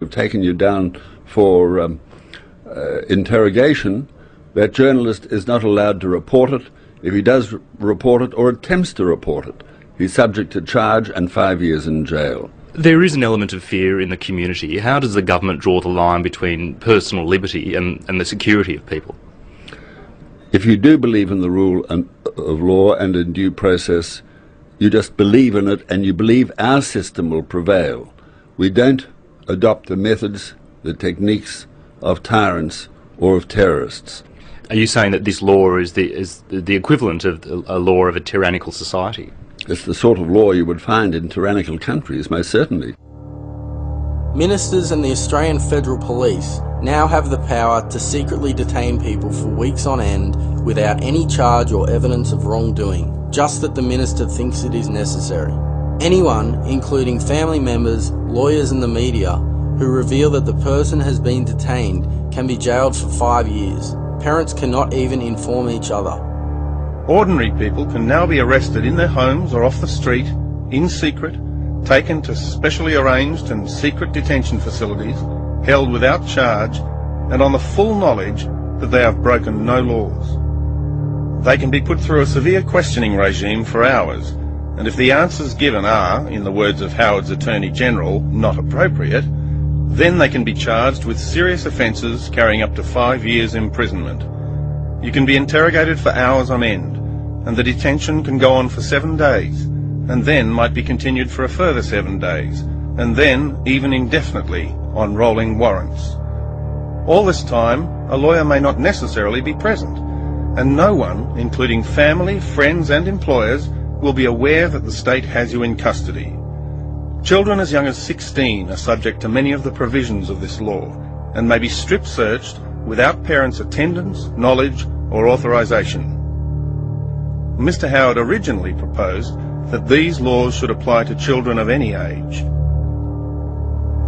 have taken you down for um, uh, interrogation, that journalist is not allowed to report it. If he does report it or attempts to report it, he's subject to charge and five years in jail. There is an element of fear in the community. How does the government draw the line between personal liberty and, and the security of people? If you do believe in the rule of law and in due process, you just believe in it and you believe our system will prevail. We don't adopt the methods, the techniques of tyrants or of terrorists. Are you saying that this law is the, is the equivalent of a law of a tyrannical society? It's the sort of law you would find in tyrannical countries, most certainly. Ministers and the Australian Federal Police now have the power to secretly detain people for weeks on end without any charge or evidence of wrongdoing, just that the minister thinks it is necessary. Anyone, including family members, lawyers and the media, who reveal that the person has been detained can be jailed for five years. Parents cannot even inform each other. Ordinary people can now be arrested in their homes or off the street, in secret, taken to specially arranged and secret detention facilities, held without charge, and on the full knowledge that they have broken no laws. They can be put through a severe questioning regime for hours, and if the answers given are, in the words of Howard's Attorney General, not appropriate, then they can be charged with serious offences carrying up to five years imprisonment. You can be interrogated for hours on end, and the detention can go on for seven days, and then might be continued for a further seven days, and then even indefinitely on rolling warrants. All this time, a lawyer may not necessarily be present, and no one, including family, friends and employers, will be aware that the state has you in custody. Children as young as 16 are subject to many of the provisions of this law and may be strip searched without parents' attendance, knowledge or authorisation. Mr Howard originally proposed that these laws should apply to children of any age.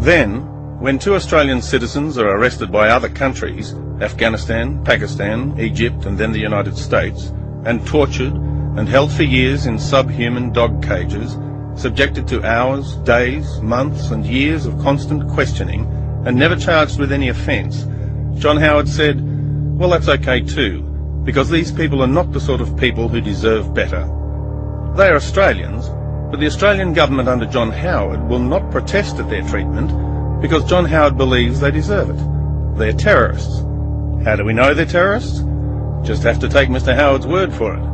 Then, when two Australian citizens are arrested by other countries, Afghanistan, Pakistan, Egypt and then the United States, and tortured and held for years in subhuman dog cages, subjected to hours, days, months and years of constant questioning, and never charged with any offence, John Howard said, well that's okay too, because these people are not the sort of people who deserve better. They are Australians, but the Australian government under John Howard will not protest at their treatment because John Howard believes they deserve it. They're terrorists. How do we know they're terrorists? Just have to take Mr Howard's word for it.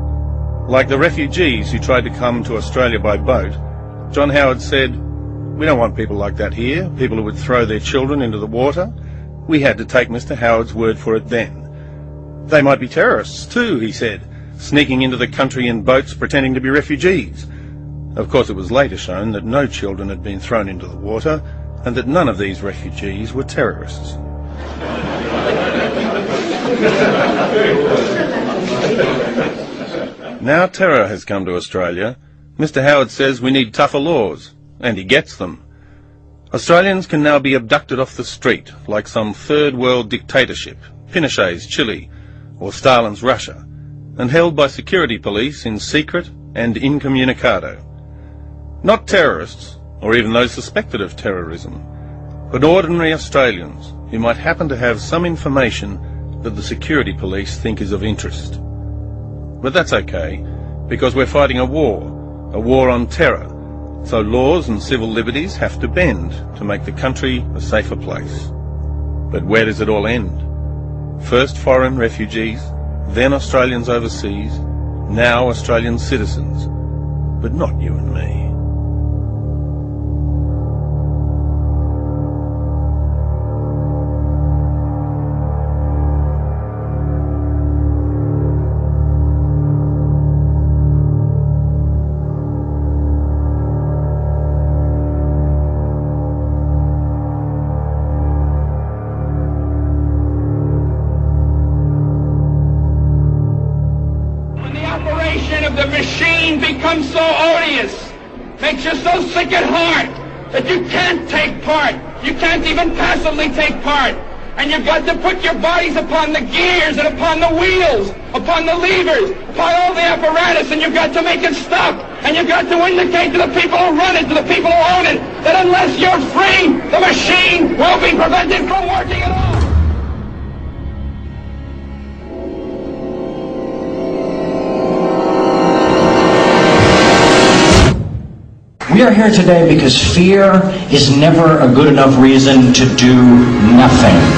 Like the refugees who tried to come to Australia by boat, John Howard said, we don't want people like that here, people who would throw their children into the water. We had to take Mr Howard's word for it then. They might be terrorists too, he said, sneaking into the country in boats pretending to be refugees. Of course it was later shown that no children had been thrown into the water and that none of these refugees were terrorists. Now terror has come to Australia. Mr Howard says we need tougher laws, and he gets them. Australians can now be abducted off the street like some third world dictatorship, Pinochet's Chile, or Stalin's Russia, and held by security police in secret and incommunicado. Not terrorists, or even those suspected of terrorism, but ordinary Australians who might happen to have some information that the security police think is of interest. But that's okay, because we're fighting a war, a war on terror, so laws and civil liberties have to bend to make the country a safer place. But where does it all end? First foreign refugees, then Australians overseas, now Australian citizens, but not you and me. The machine becomes so odious, makes you so sick at heart that you can't take part. You can't even passively take part. And you've got to put your bodies upon the gears and upon the wheels, upon the levers, upon all the apparatus, and you've got to make it stop. And you've got to indicate to the people who run it, to the people who We are here today because fear is never a good enough reason to do nothing.